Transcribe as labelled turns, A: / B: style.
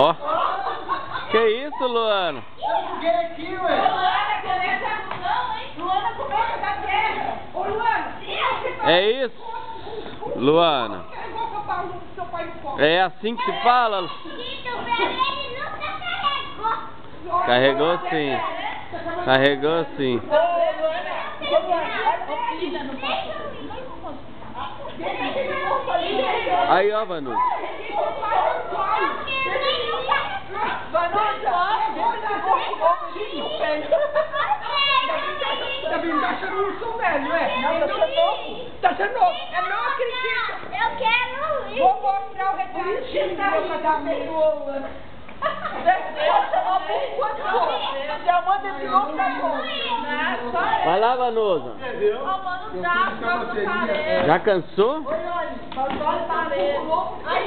A: Ó. Que isso, Luana?
B: Vem aqui, ué.
C: Luana, caneta não, hein? Luana começa da terra. Ô, Luana,
A: É isso? Luana. É assim que se fala?
D: Carregou.
A: Sim. Carregou sim. Aí, ó, Vanu.
C: Tá achando urso velho, é? Não, tá achando novo. Tá achando novo. Eu não acredito.
D: Eu quero ir.
C: Vou mostrar o retratinho do meu casamento, ô, Luana. Já manda esse novo pra fora.
A: Vai lá, Vanusa. Já cansou?
C: Olha, olha, olha, olha, olha. Aí,